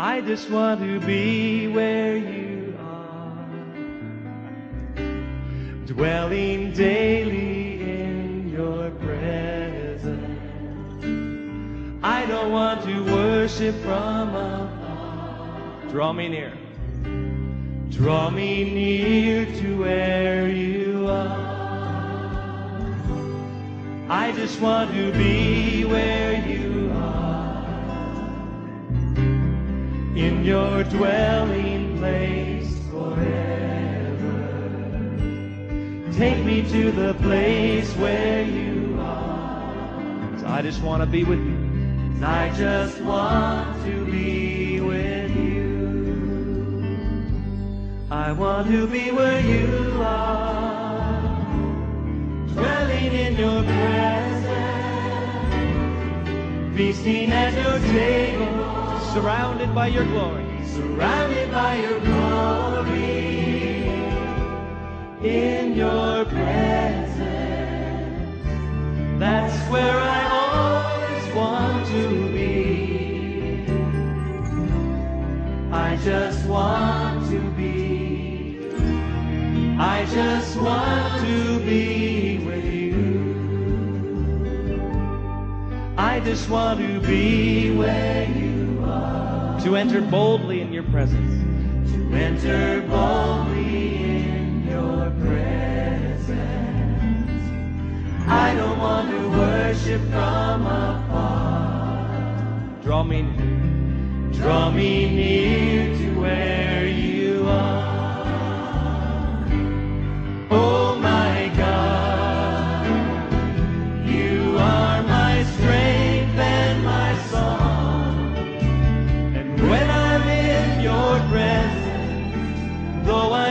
I just want to be where you are, dwelling daily in your presence. I don't want to worship from afar. Draw me near. Draw me near to where you are. I just want to be where you In your dwelling place forever. Take me to the place where you are. I just want to be with you. I just want to be with you. I want to be where you are, dwelling in your presence, feasting at your table, surrounded by your glory, surrounded by your glory, in your presence. That's where I always want to be. I just want to be. I just want to be with you. I just want to be where you. To enter boldly in your presence. To enter boldly in your presence. I don't want to worship from afar. Draw me near. Draw me near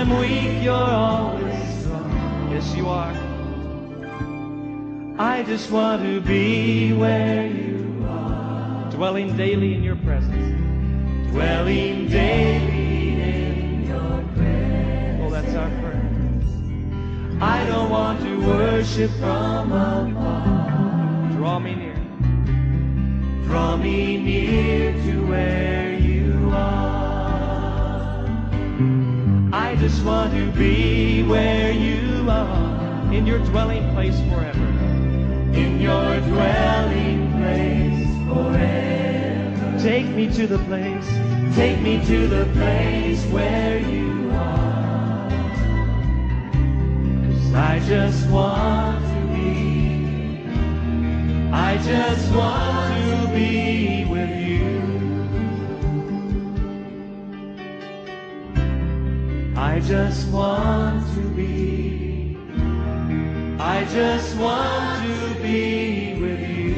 I'm weak, you're always strong. Yes, you are. I just want to be where you are, dwelling daily in your presence, dwelling daily in your presence. Oh, that's our prayer. I don't want to worship from afar. Draw me near. Draw me near to where just want to be where you are, in your dwelling place forever. In your dwelling place forever. Take me to the place, take me to the place where you are. Cause I just want I just want to be, I just want to be with you.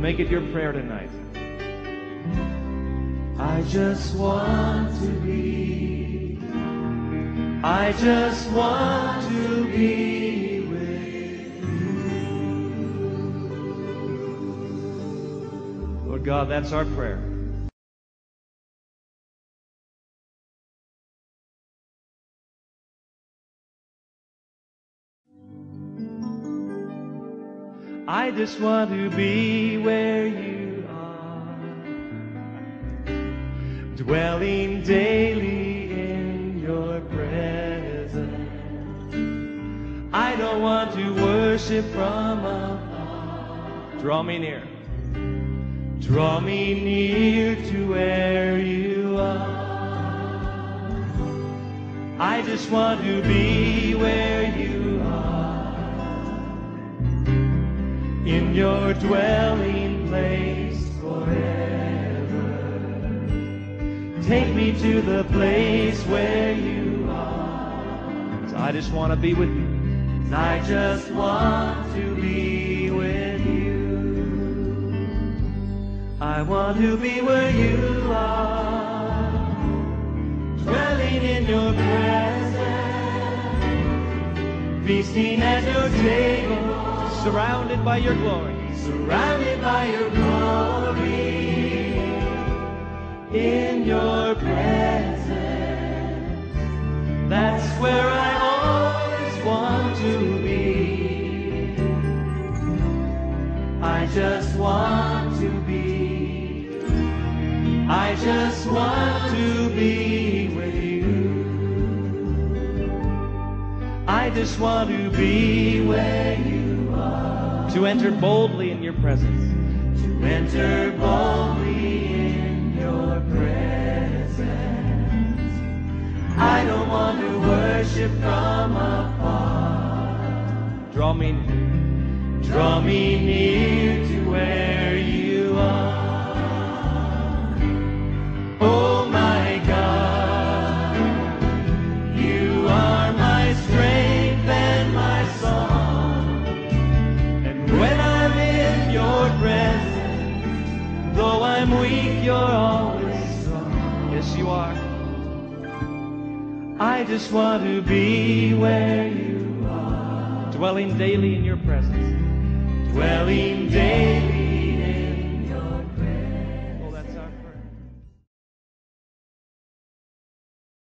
Make it your prayer tonight. I just want to be, I just want to be with you. Lord God, that's our prayer. I just want to be where you are, dwelling daily in your presence. I don't want to worship from afar. Draw me near. Draw me near to where you are. I just want to be where in your dwelling place forever. Take me to the place where you are. I just want to be with you. I just want to be with you. I want to be where you are, dwelling in your presence, feasting at your table, surrounded by your glory, surrounded by your glory, in your presence. That's where I always want to be. I just want to be. I just want to be with you. I just want to be where you. To enter boldly in your presence. To enter boldly in your presence. I don't want to worship from afar. Draw me near. Draw me near to where your presence, though I'm weak, you're always strong. Yes, you are. I just want to be where you are, dwelling daily in your presence, dwelling daily.